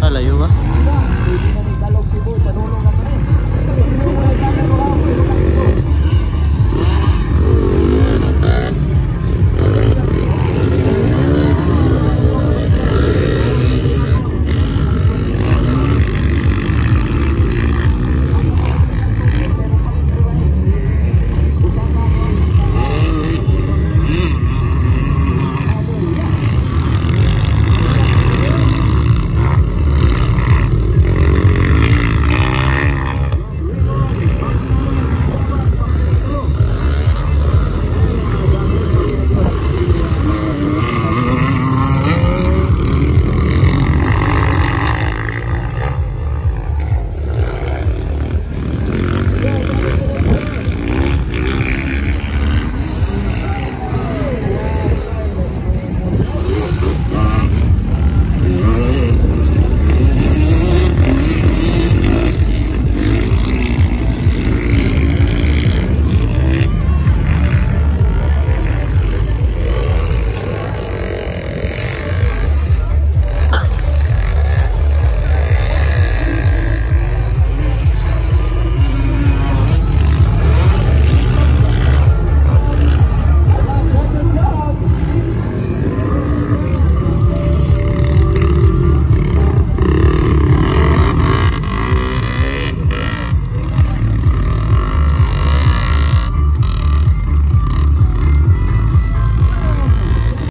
A la yuga.